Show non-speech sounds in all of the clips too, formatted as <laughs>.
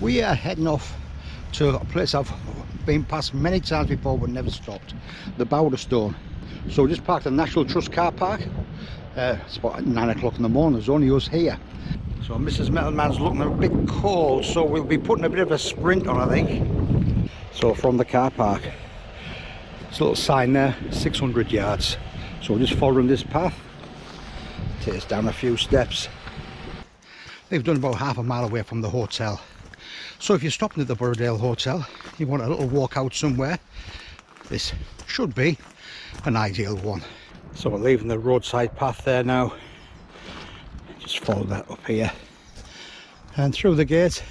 We are heading off to a place I've been past many times before but never stopped, the Bowder Stone. So we just parked at the National Trust car park. Uh, it's about 9 o'clock in the morning, there's only us here. So Mrs. Metalman's looking a bit cold, so we'll be putting a bit of a sprint on, I think. So from the car park, there's a little sign there, 600 yards. So we're just following this path. Takes down a few steps. They've done about half a mile away from the hotel. So if you're stopping at the Borrowdale Hotel, you want a little walk out somewhere, this should be an ideal one. So we're leaving the roadside path there now. Just follow that up here and through the gate.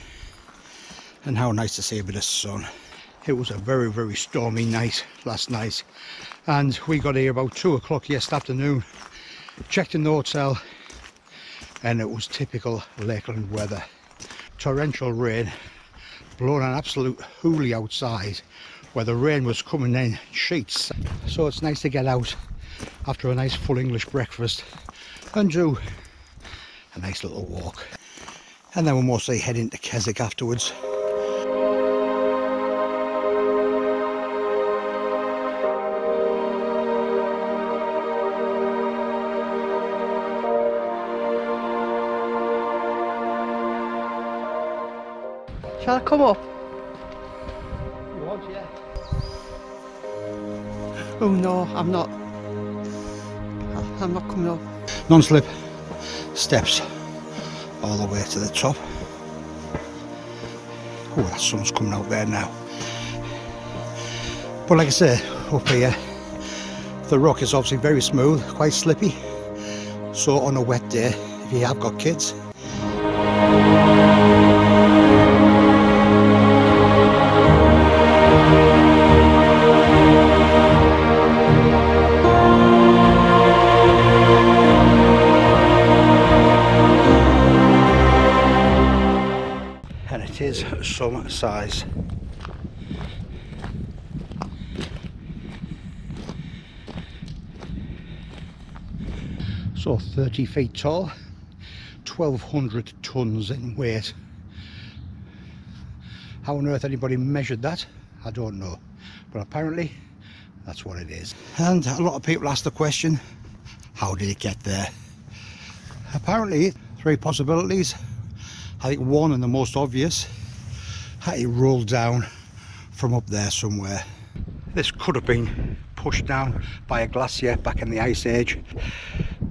And how nice to see a bit of sun. It was a very, very stormy night last night. And we got here about two o'clock yesterday afternoon. Checked in the hotel and it was typical Lakeland weather. Torrential rain, blowing an absolute hoolie outside where the rain was coming in sheets. So it's nice to get out after a nice full English breakfast and do a nice little walk. And then we'll mostly head into Keswick afterwards. Shall I come up? You want, yeah? Oh no, I'm not. I'm not coming up. Non-slip steps all the way to the top. Oh, that sun's coming out there now. But like I say, up here, the rock is obviously very smooth, quite slippy. So on a wet day, if you have got kids, is some size. So 30 feet tall, 1200 tons in weight. How on earth anybody measured that? I don't know. But apparently that's what it is. And a lot of people ask the question, how did it get there? Apparently, three possibilities. I think one and the most obvious, it rolled down from up there somewhere. This could have been pushed down by a glacier back in the Ice Age.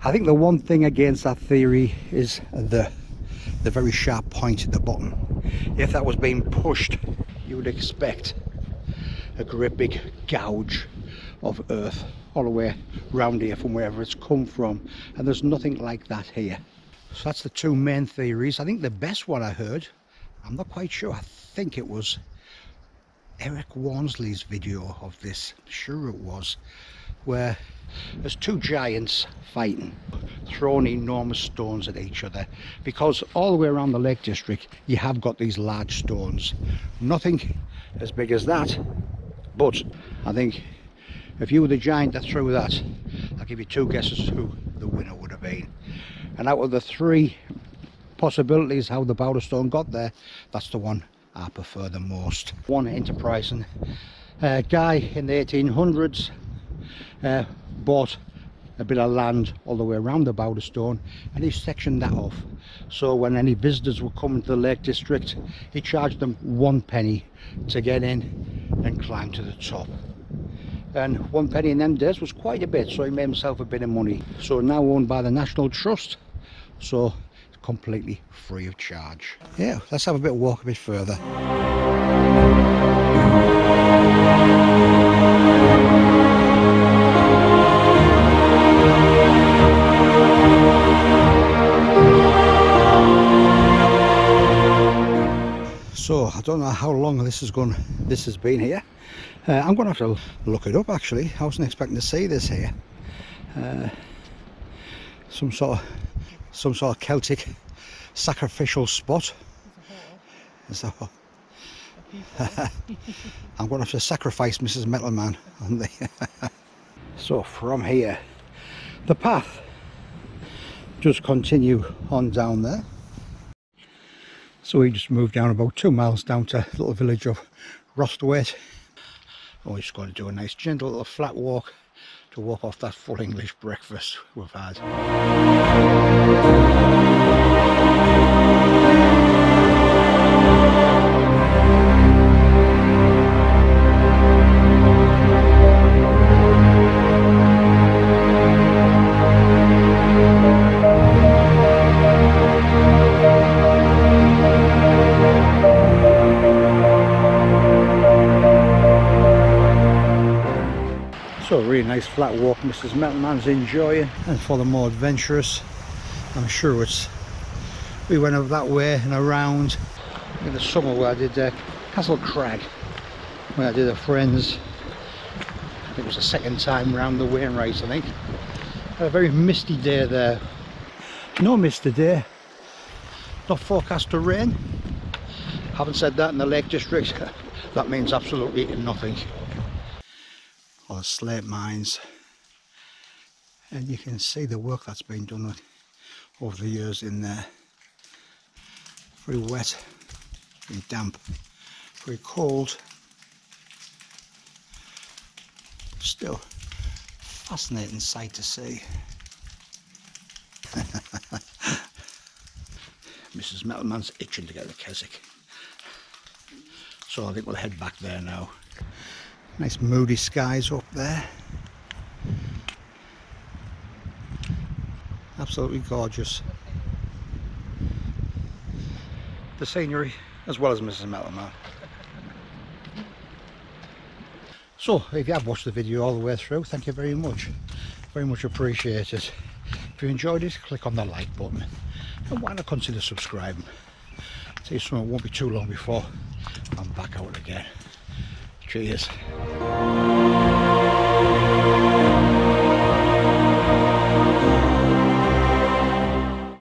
I think the one thing against that theory is the the very sharp point at the bottom. If that was being pushed, you would expect a great big gouge of earth all the way round here from wherever it's come from and there's nothing like that here. So that's the two main theories. I think the best one I heard, I'm not quite sure, I think it was Eric Wansley's video of this, sure it was, where there's two giants fighting, throwing enormous stones at each other because all the way around the Lake District you have got these large stones. Nothing as big as that, but I think if you were the giant that threw that, I'll give you two guesses who the winner would have been. And out of the three possibilities how the Bowder Stone got there, that's the one I prefer the most. One enterprising uh, guy in the 1800s uh, bought a bit of land all the way around the Bowder Stone and he sectioned that off. So when any visitors were coming to the Lake District he charged them one penny to get in and climb to the top. And one penny in them days was quite a bit so he made himself a bit of money. So now owned by the National Trust so completely free of charge. Yeah let's have a bit of walk a bit further. So I don't know how long this has gone this has been here. Uh, I'm gonna have to look it up actually. I wasn't expecting to see this here. Uh, some sort of some sort of Celtic sacrificial spot what? <laughs> I'm gonna have to sacrifice Mrs. Metalman on the <laughs> so from here the path just continue on down there So we just moved down about two miles down to the little village of Rosthwaite. Oh, and we just going to do a nice gentle little flat walk to walk off that full English breakfast we've had. So a really nice flat walk Mrs. Metalman's enjoying. And for the more adventurous I'm sure it's we went up that way and around in the summer where I did uh, Castle Crag where I did a friends. I think it was the second time round the Wainwrights I think. Had a very misty day there. No mist today not forecast to rain. Haven't said that in the Lake District. <laughs> That means absolutely nothing or slate mines. And you can see the work that's been done over the years in there. Very wet very damp. Very cold. Still fascinating sight to see. <laughs> Mrs. Metalman's itching to get the Keswick. So I think we'll head back there now Nice moody skies up there. Absolutely gorgeous. The scenery as well as Mrs. Metalman. So if you have watched the video all the way through, thank you very much. Very much appreciated. If you enjoyed it, click on the like button. And why not consider subscribing? See you it won't be too long before I'm back out again. Cheers.